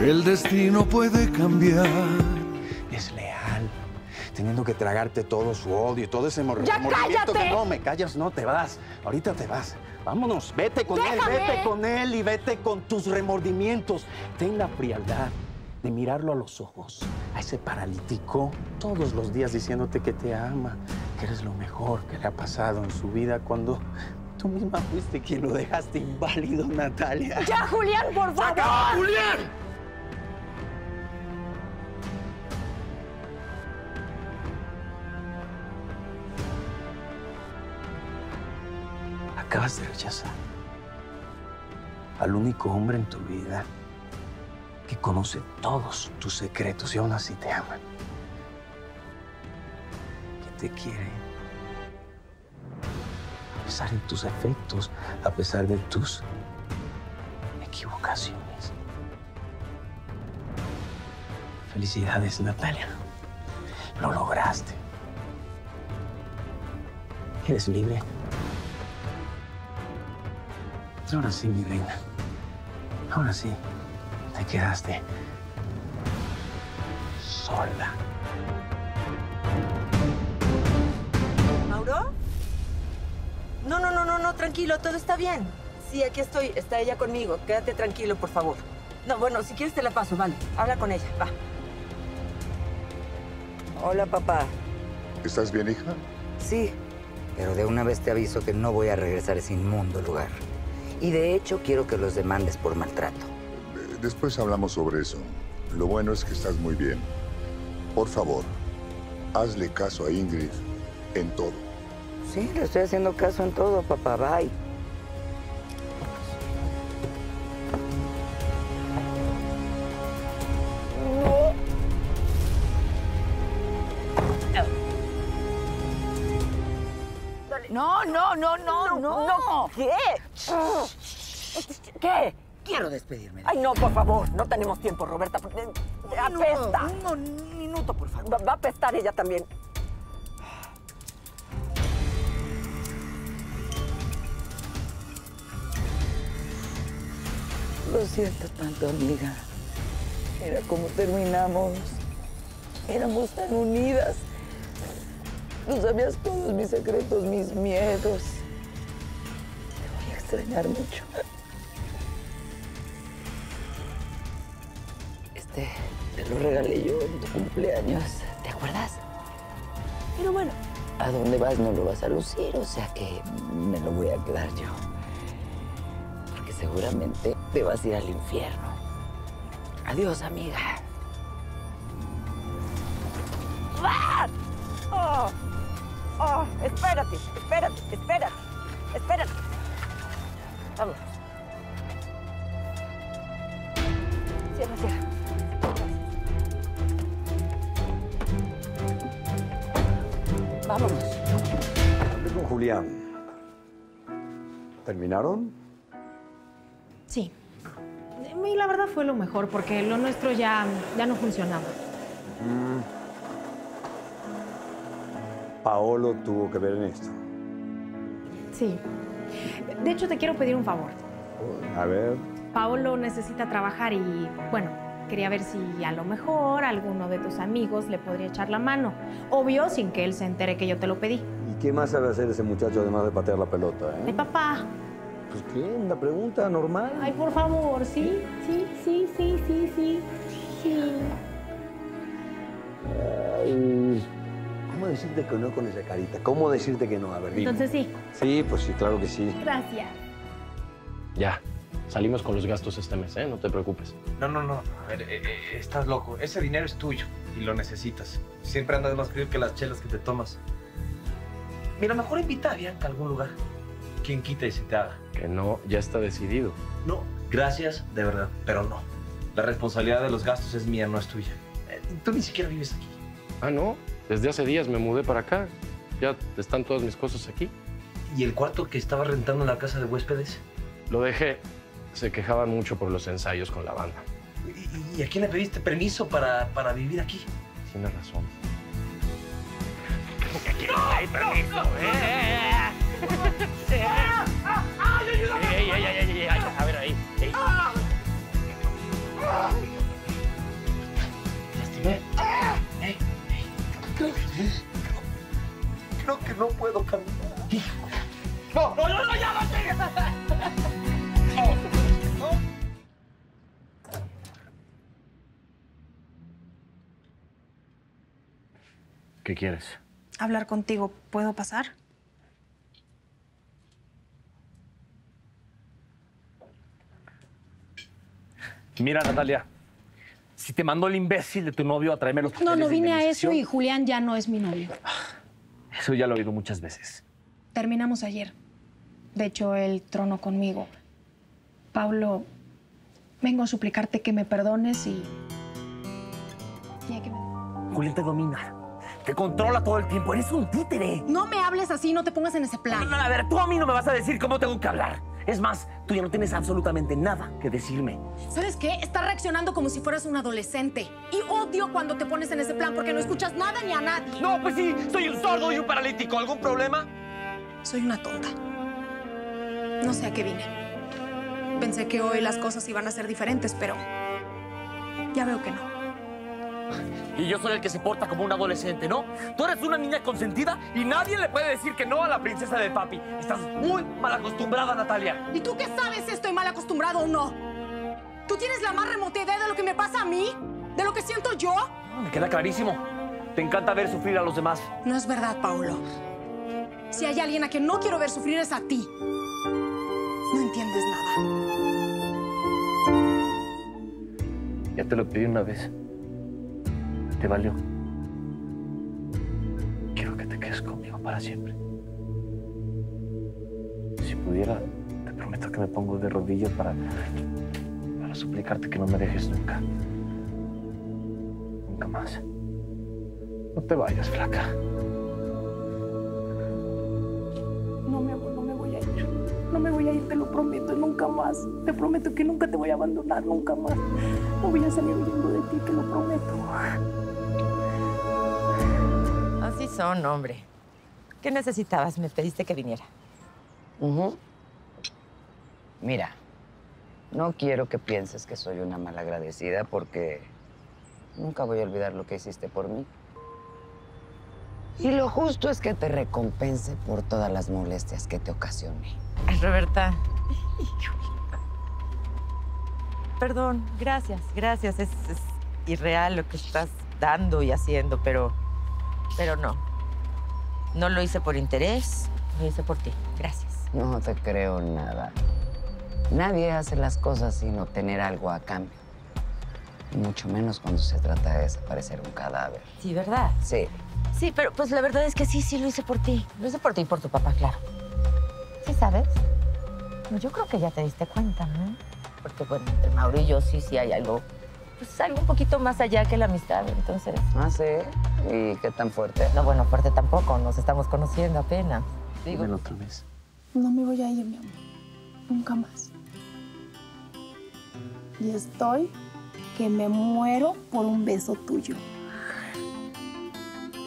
El destino puede cambiar. Es leal. Teniendo que tragarte todo su odio y todo ese mor- ¡Ya que cállate! no me callas, no te vas. Ahorita te vas. Vámonos, vete con ¡Déjame! él, vete con él y vete con tus remordimientos. Ten la frialdad de mirarlo a los ojos, a ese paralítico, todos los días diciéndote que te ama, que eres lo mejor que le ha pasado en su vida cuando tú misma fuiste quien lo dejaste inválido, Natalia. ¡Ya, Julián, por favor! ¡Acaba, Julián! Acabas de rechazar al único hombre en tu vida que conoce todos tus secretos y aún así te ama. Que te quiere. A pesar de tus efectos, a pesar de tus equivocaciones. Felicidades, Natalia. Lo lograste. Eres libre. Ahora sí, mi reina. Ahora sí, te quedaste sola. ¿Mauro? No, no, no, no, no, tranquilo, todo está bien. Sí, aquí estoy, está ella conmigo. Quédate tranquilo, por favor. No, bueno, si quieres te la paso, vale. Habla con ella, va. Hola, papá. ¿Estás bien, hija? Sí, pero de una vez te aviso que no voy a regresar a ese inmundo lugar. Y de hecho quiero que los demandes por maltrato. Después hablamos sobre eso. Lo bueno es que estás muy bien. Por favor, hazle caso a Ingrid en todo. Sí, le estoy haciendo caso en todo, papá. Bye. No, no, no, no, no. no, ¿qué? ¿Qué? Quiero despedirme. de Ay, no, por favor, no tenemos tiempo, Roberta. porque- Un Apesta. minuto, un minuto, por favor. Va, va a apestar ella también. Lo siento tanto, amiga. Era como terminamos. Éramos tan unidas. Tú sabías todos mis secretos, mis miedos. Te voy a extrañar mucho. Este, te lo regalé yo en tu cumpleaños. ¿Te acuerdas? Pero bueno, a dónde vas no lo vas a lucir, o sea que me lo voy a quedar yo porque seguramente te vas a ir al infierno. Adiós, amiga. ¡Ah! ¡Oh! ¡Oh! Espérate, espérate, espérate, espérate. Vamos. Cierra, cierra. Vámonos. Hablé con Julián. ¿Terminaron? Sí. Y la verdad fue lo mejor, porque lo nuestro ya, ya no funcionaba. Paolo tuvo que ver en esto. Sí. De hecho, te quiero pedir un favor. A ver, Paolo necesita trabajar y, bueno, quería ver si a lo mejor alguno de tus amigos le podría echar la mano. Obvio, sin que él se entere que yo te lo pedí. ¿y qué más sabe hacer ese muchacho además de patear la pelota? Eh? papá. Pues qué, una pregunta normal. Ay, por favor, sí, sí, sí, sí. Decirte que no con esa carita? ¿Cómo decirte que no? A ver, dime. Entonces sí. Sí, pues sí, claro que sí. Gracias. Ya, salimos con los gastos este mes, ¿eh? No te preocupes. No, no, no. A ver, eh, eh, estás loco. Ese dinero es tuyo y lo necesitas. Siempre andas más frío que las chelas que te tomas. Mira, mejor invita a Bianca a algún lugar. Quien quita y se te haga. Que no, ya está decidido. No, gracias, de verdad, pero no. La responsabilidad de los gastos es mía, no es tuya. Eh, Tú ni siquiera vives aquí. Ah, no. Desde hace días me mudé para acá. Ya están todas mis cosas aquí. ¿Y el cuarto que estaba rentando en la casa de huéspedes? Lo dejé. Se quejaban mucho por los ensayos con la banda. ¿Y, y a quién le pediste permiso para, para vivir aquí? Tienes razón. ¡Ay, ayúdame! No puedo caminar. No, no, no, no, ya no ¿Qué quieres? Hablar contigo, ¿puedo pasar? Mira, Natalia, si te mandó el imbécil de tu novio a traerme los No, papeles no vine a eso y Julián ya no es mi novio. Eso ya lo he oído muchas veces. Terminamos ayer. De hecho, él tronó conmigo. Pablo, vengo a suplicarte que me perdones y... Ya que me- Julián te domina. Te controla todo el tiempo. Eres un títere. No me hables así, no te pongas en ese No, plan. no, a ver, tú a mí no me vas a decir cómo tengo que hablar. Es más, tú ya no tienes absolutamente nada que decirme. ¿Sabes qué? Estás reaccionando como si fueras un adolescente. Y odio cuando te pones en ese plan porque no escuchas nada ni a nadie. No, pues sí, soy un sordo y un paralítico. ¿Algún problema? Soy una tonta. No sé a qué vine. Pensé que hoy las cosas iban a ser diferentes, pero ya veo que no. Y yo soy el que se porta como un adolescente, ¿no? Tú eres una niña consentida y nadie le puede decir que no a la princesa de papi. Estás muy mal acostumbrada, Natalia. ¿Y tú qué sabes si estoy mal acostumbrado o no? ¿Tú tienes la más remota idea de lo que me pasa a mí? ¿De lo que siento yo? Me queda clarísimo. Te encanta ver sufrir a los demás. No es verdad, Paulo. Si hay alguien a quien no quiero ver sufrir es a ti. No entiendes nada. Ya te lo pedí una vez. Te valió. Quiero que te quedes conmigo para siempre. Si pudiera, te prometo que me pongo de rodillas para, para suplicarte que no me dejes nunca. Nunca más. No te vayas, flaca. No, mi amor, no me voy a ir. No me voy a ir, te lo prometo, nunca más. Te prometo que nunca te voy a abandonar, nunca más. No voy a salir huyendo de ti, te lo prometo. Son, hombre. ¿Qué necesitabas? Me pediste que viniera. Mira, no quiero que pienses que soy una malagradecida porque nunca voy a olvidar lo que hiciste por mí. Y lo justo es que te recompense por todas las molestias que te ocasioné. Roberta. Perdón, gracias, gracias. Es, es irreal lo que estás dando y haciendo, pero. Pero no. No lo hice por interés, lo hice por ti. Gracias. No te creo nada. Nadie hace las cosas sin obtener algo a cambio. Y mucho menos cuando se trata de desaparecer un cadáver. Sí, ¿verdad? Sí. Sí, pero pues la verdad es que sí, sí lo hice por ti. Lo hice por ti y por tu papá, claro. ¿Sí sabes? No, yo creo que ya te diste cuenta, ¿no? Porque, bueno, entre Mauro y yo sí, sí hay algo, pues algo un poquito más allá que la amistad, entonces... Ah, sí. ¿Y qué tan fuerte? No, bueno, fuerte tampoco, estamos conociendo apenas. Digo, Ven otra vez. No me voy a ir, mi amor. Nunca más. Y estoy que me muero por un beso tuyo.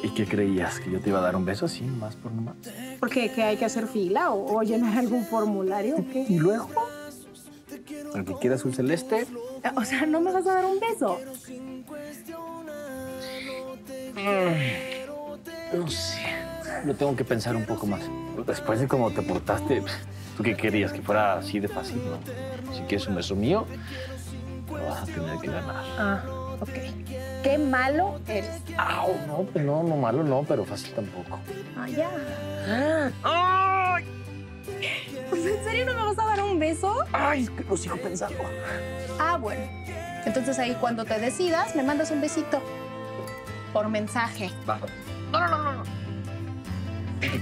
¿Y qué creías? ¿Que yo te iba a dar un beso así, más por nomás? ¿Por qué? ¿Que hay que hacer fila o, o llenar algún formulario o qué? ¿Y luego? ¿El que quiera azul celeste? O sea, ¿no me vas a dar un beso? No sé. Lo tengo que pensar un poco más. Después de cómo te portaste, ¿tú qué querías? ¿Que fuera así de fácil? ¿no? Si quieres un beso mío, lo vas a tener que ganar. Ah, ok. Qué malo eres. Au, no, pues no, no malo no, pero fácil tampoco. Ah, ya. ¡Ay! ¿En serio no me vas a dar un beso? ¡Ay! Es que lo sigo pensando. Ah, bueno. Entonces ahí cuando te decidas, me mandas un besito. Por mensaje. Va. No, no, no, no.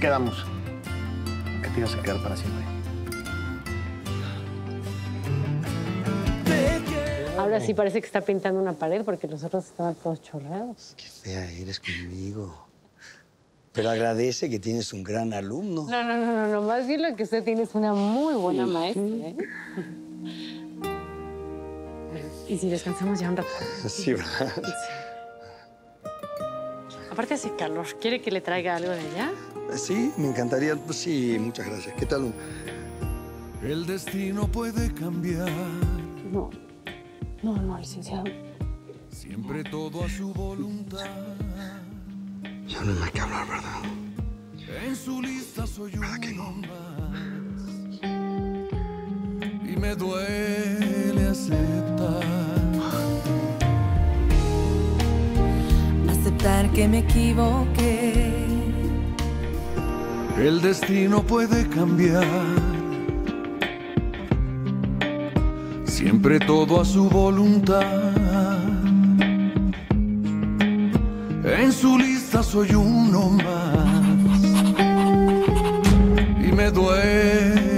No. ¿En qué quedamos? ¿En qué te ibas a quedar para siempre? Ahora sí parece que está pintando una pared porque los otros estaban todos chorreados. Fea eres conmigo. Pero agradece que tienes un gran alumno. No, no, no, no, no. Más bien lo que usted tiene es una muy buena maestra, ¿eh? Y si descansamos ya un rato. Sí, ¿verdad? Aparte hace calor. ¿Quiere que le traiga algo de allá? Sí, me encantaría. Sí, muchas gracias. ¿Qué tal? El destino puede cambiar. No. No, no, licenciado. Siempre todo a su voluntad. Ya no hay más que hablar, ¿verdad? En su lista soy uno más. Y me duele aceptar. Que me equivoqué. El destino puede cambiar. Siempre todo a su voluntad. En su lista soy uno más. Y me duele